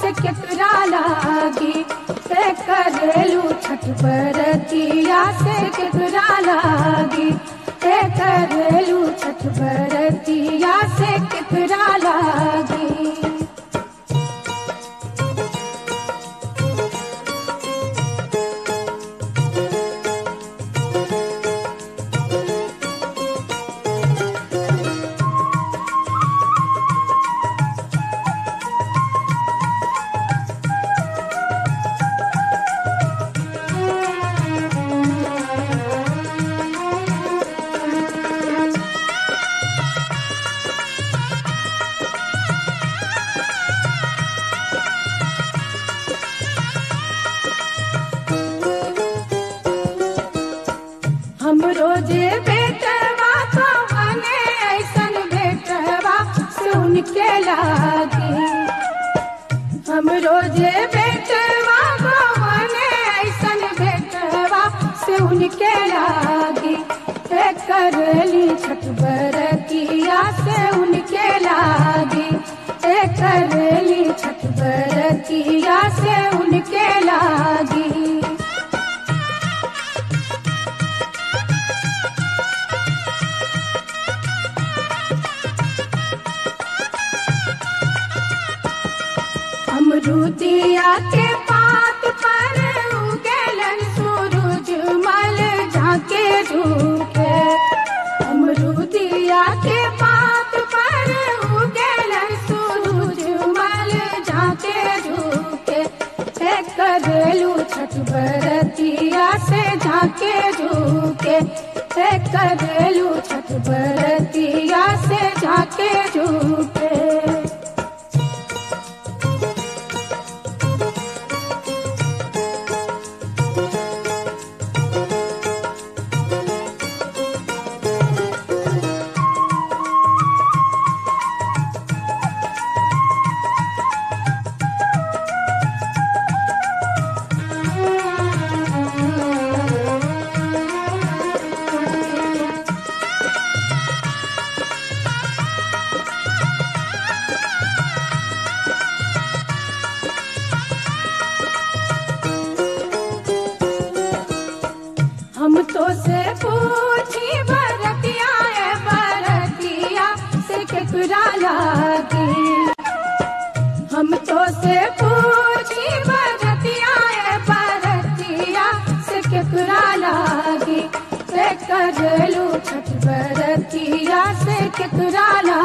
से केतरा लागी? से करेलू छठ बरतिया से केतरा लागी? से करेलू छठ बरतिया से केतरा लागी? गुरु के पात पर सूरज मल जाके रूप।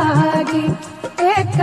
लागे एक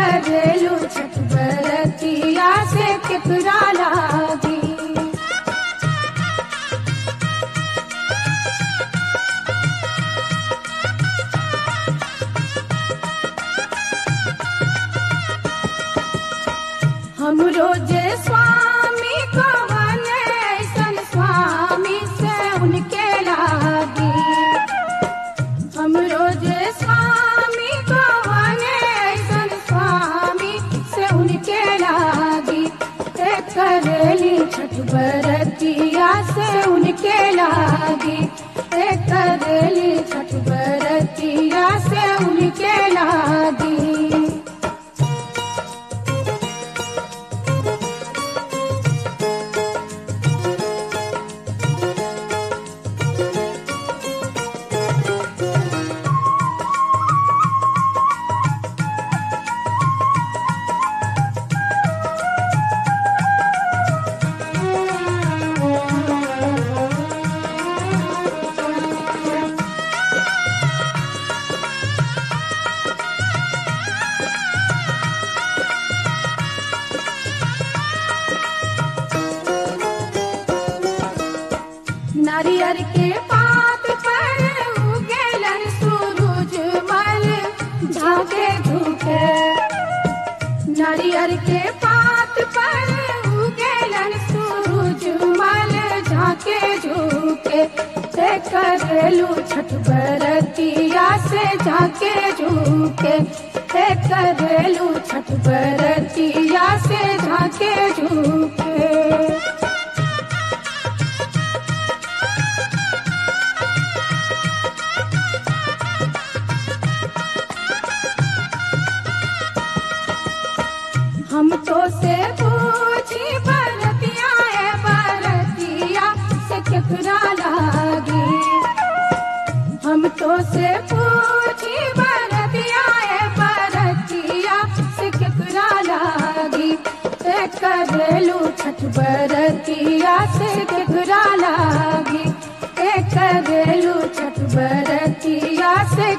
के धूखे नारियल के पात पर उगेलन सूरज मल झाके झूके। से करेलू छठ बरतिया से झाके झूके। से करेलू छठ बरतिया से झाके झूके। से पूछी भरतिया भरतिया छठ भरतिया से कितना लागी एक लू छठ भरतिया से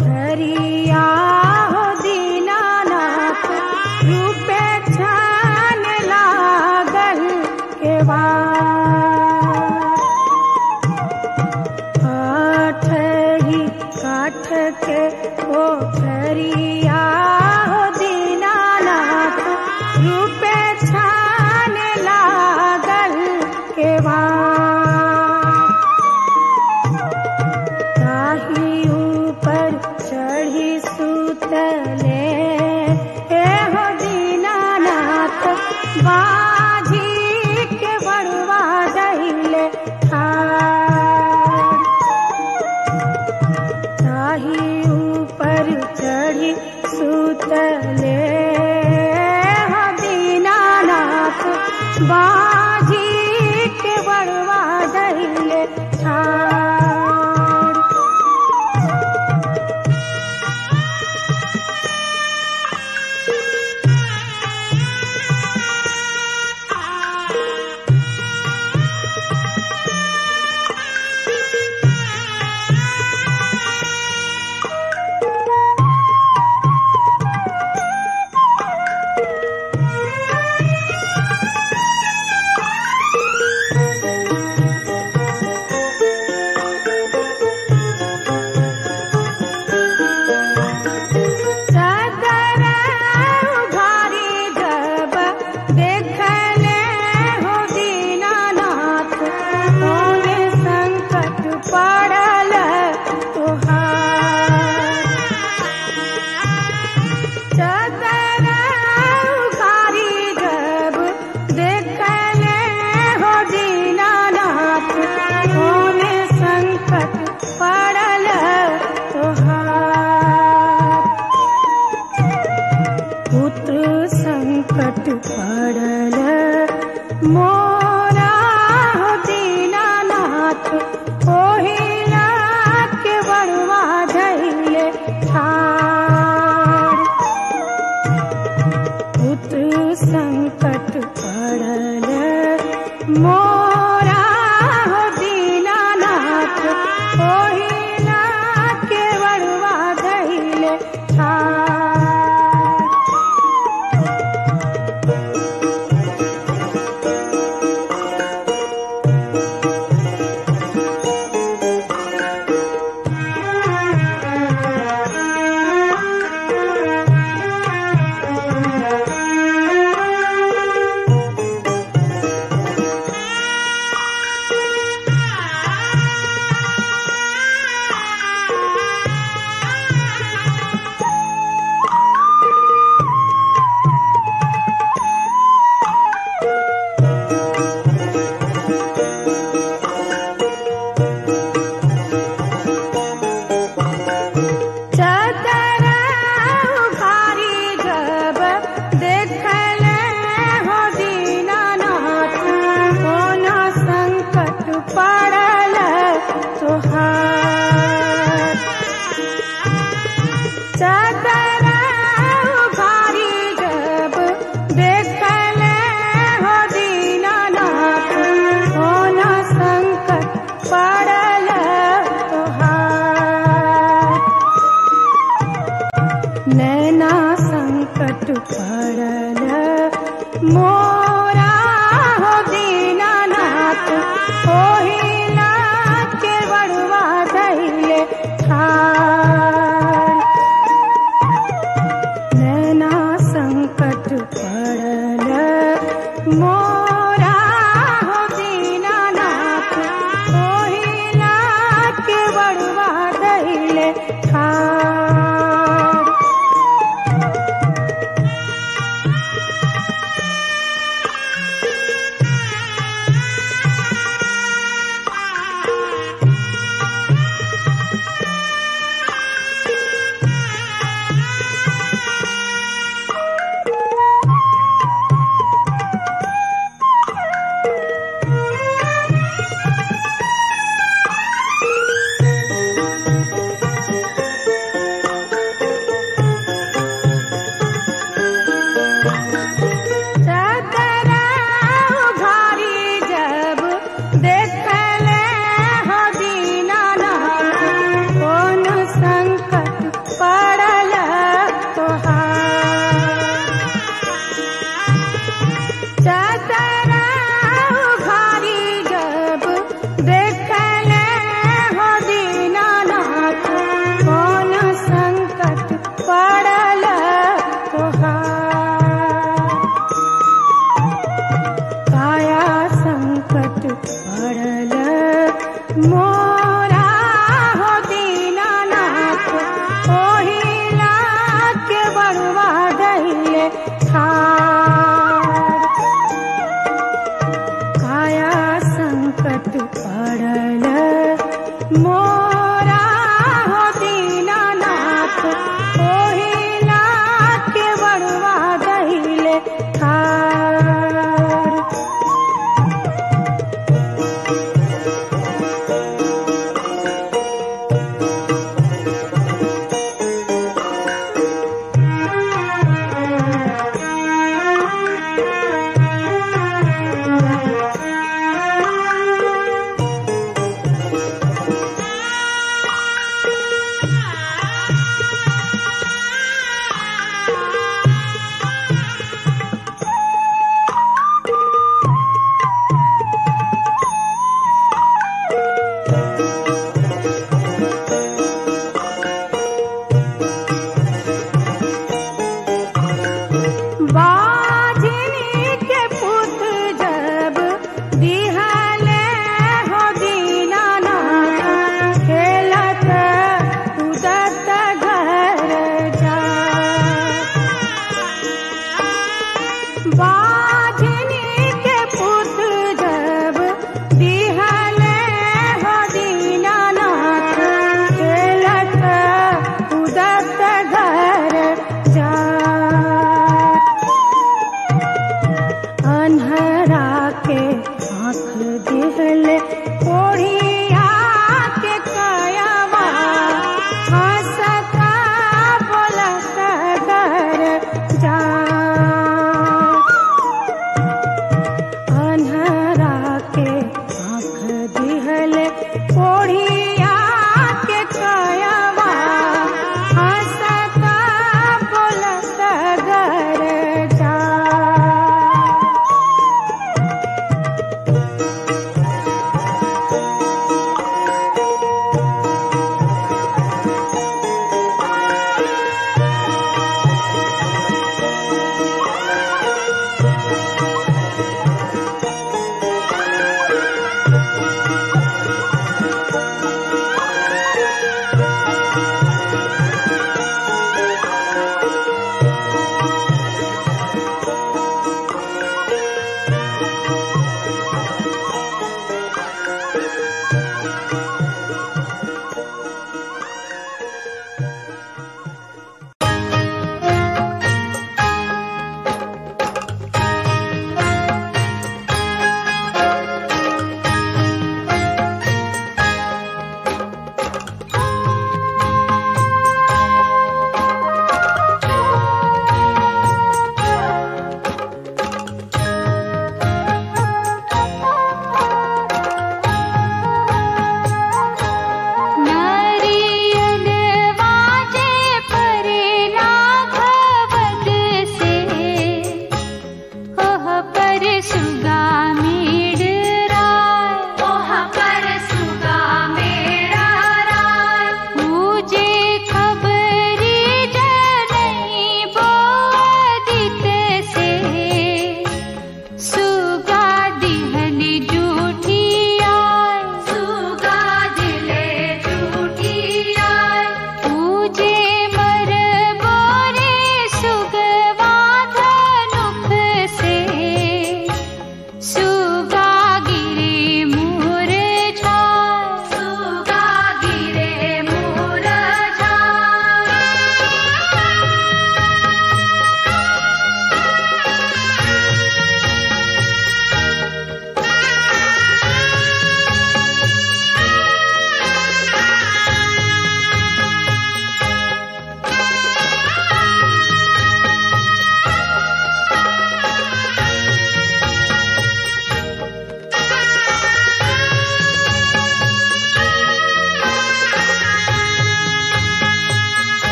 हरि।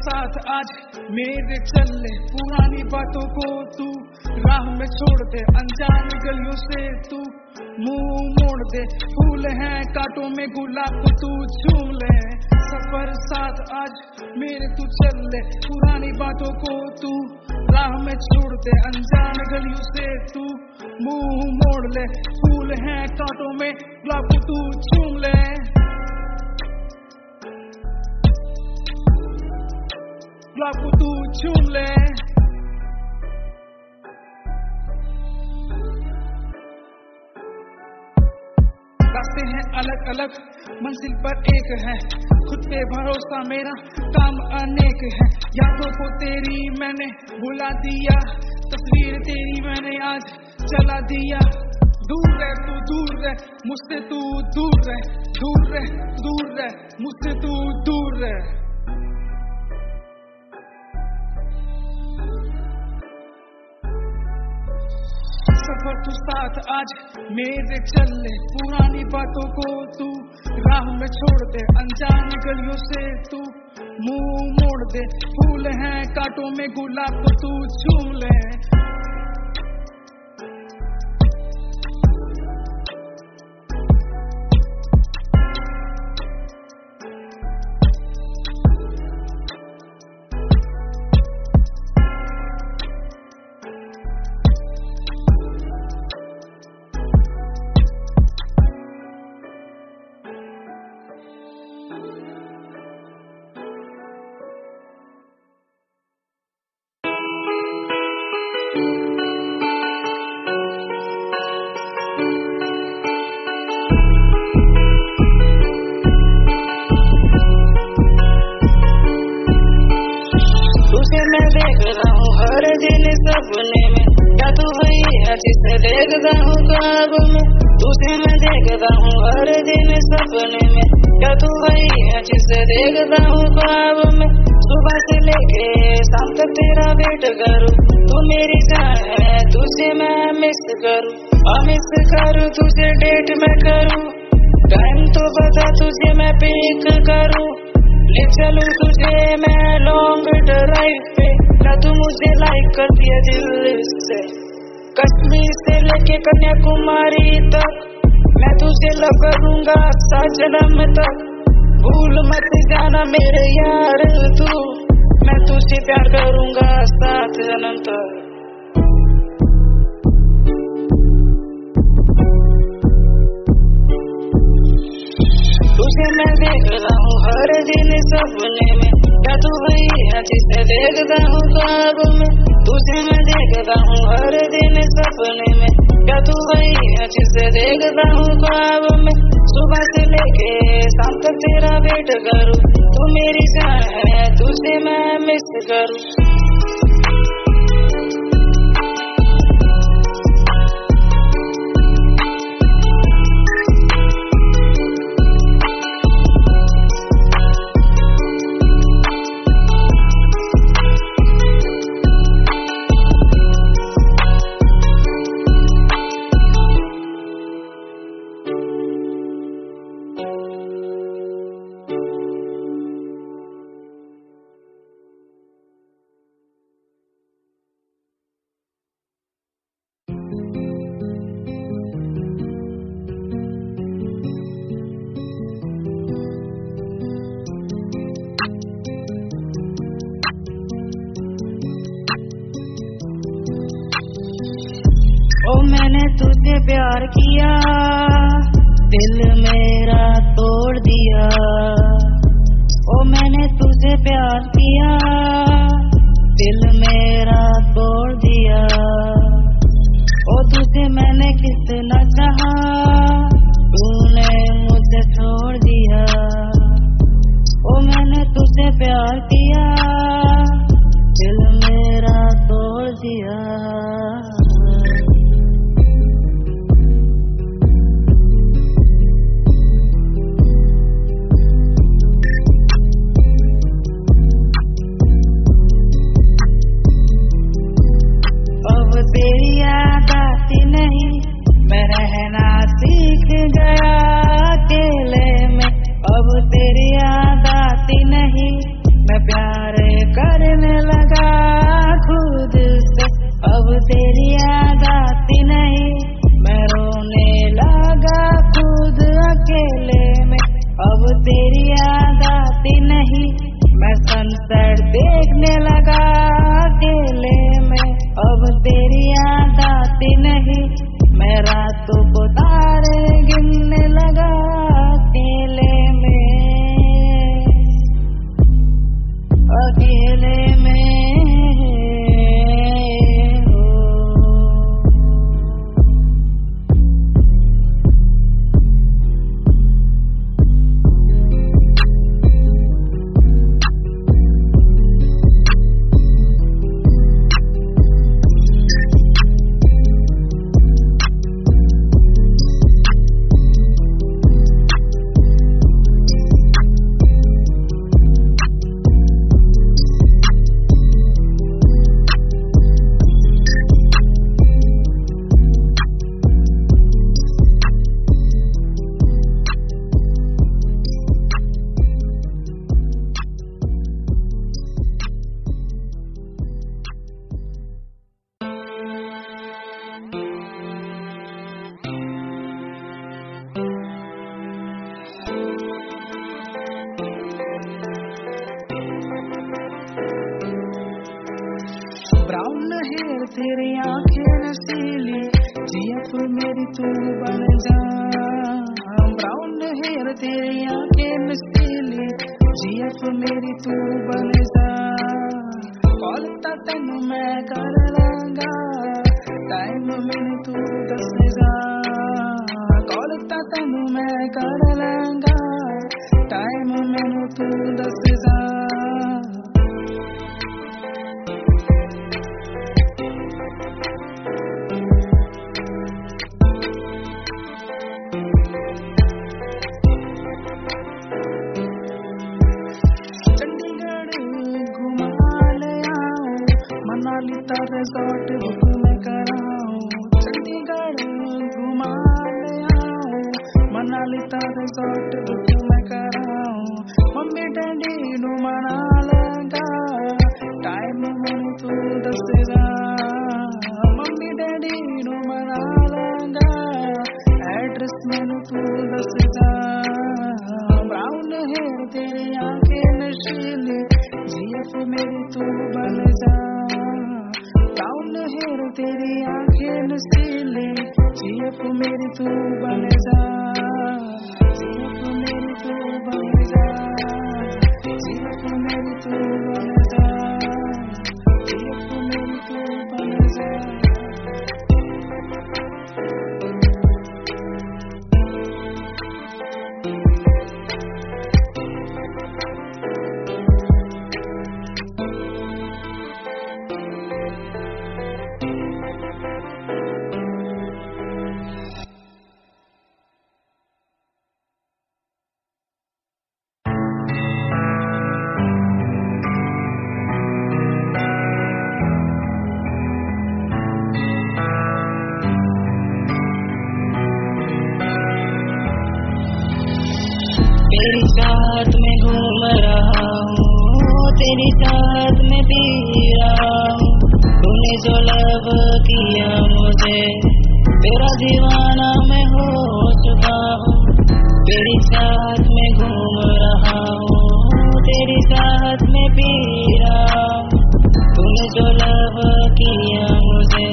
साथ आज मेरे चल ले पुरानी बातों को तू राह में छोड़ दे, अनजान गलियों से तू मुँह मोड़ दे। फूल हैं कांटों में, गुलाब को तू झूम ले। सफ़र साथ आज मेरे तू चल ले पुरानी बातों को तू राह में छोड़ दे। अनजान गलियों से तू मुँह मोड़ ले। फूल हैं कांटों में, गुलाब को तू झूम ले। रास्ते हैं अलग अलग, मंजिल पर एक है। खुद पे भरोसा मेरा काम अनेक है। यादों को तेरी मैंने भुला दिया, तस्वीर तेरी मैंने आज चला दिया। दूर रह, तू दूर रह, मुझसे तू दूर रह दूर रह दूर रह, मुझसे तू दूर रह। सफ़र तू साथ, आज मेरे चल ले पुरानी बातों को तू राह में छोड़ दे। अनजान गलियों से तू मुँह मोड़ दे। फूल हैं कांटों में, गुलाब को तू झूम ले। देखता हूँ हर दिन सपने में। क्या तू वही है जिसे देखता हूँ ख्वाब में? सुबह से लेके शाम तक तेरा वेट करूँ। तू मेरी जान है, तुझे मैं मिस करूँ। और मिस करूँ, तुझे डेट में करूँ। टाइम तो बता तुझे मैं पिक करूँ। ले चलूँ तुझे मैं लॉन्ग ड्राइव पे। क्या तू मुझे लाइक कर दिया दिल से? कश्मीर से लेके कन्याकुमारी तक। मैं तुझे लव करूँगा सात जन्म तक भूल मत जाना मेरे यार तू। मैं तुझे प्यार करूँगा सात जन्म तक तुझे मैं देख रहा हूँ हर दिन सपने में। क्या तू वही है जिसे देखता हूँ ख्वाब में। तुझे मैं देखता हूँ हर दिन सपने में। क्या तू वही है जिसे देखता हूँ ख्वाब में सुबह से लेके शाम तक तेरा वेट करूँ तू मेरी जान है तुझे मैं मिस करूँ का रिजॉर्ट बुक मैं कराऊं चंडीगढ़ घुमा ले आओ। मनाली का रिजॉर्ट बुक मैं कराऊं मम्मी डैडी नु मना लगा। टाइम मैंने तू दसेगा मम्मी डैडी नु मना लगा। एड्रेस मैंने तू दसेगा ब्राउन है तेरी आँखें नशीली। जीएफ मेरी तू बन जा। ब्राउन तेरी आँखें नशीली जीएफ मेरी तू बन जा जीएफ मेरी तू बन जा जीएफ मेरी तू बन जा जीएफ मेरी तू बन जा। तेरी साथ में पी तूने जो लव किया मुझे तेरा दीवाना मैं हो चुका हूँ। तेरी साथ में घूम रहा हूँ, तेरी साथ में पी तूने जो लव किया मुझे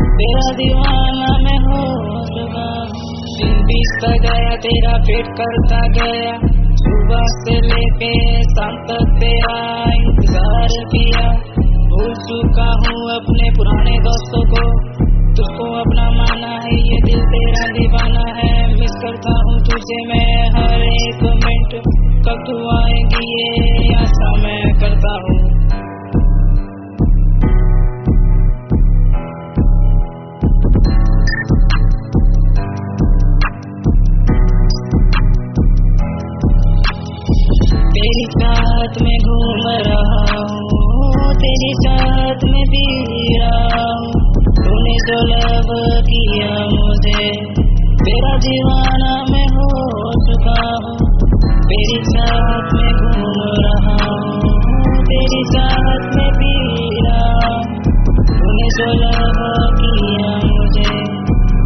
तेरा दीवाना मैं हो चुका दिन बीतता गया, तेरा पेट करता गया, सुबह से लेके शाम तक तेरा कर दिया भूल चुका हूँ अपने पुराने दोस्तों को। तुझको अपना माना है, ये दिल तेरा दीवाना है। मिस करता हूँ तुझे मैं हर एक मिनट कब तू आएगी ये आशा मैं करता हूँ। तेरी चाहत में घूम रहा तेरी साथ में भी तूने जो लव किया मुझे, तेरा दीवाना मैं हो चुका हूँ। तेरी साथ में घूम रहा हूँ, तेरी साथ में बीरा तूने जो लव किया मुझे,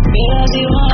तेरा दीवाना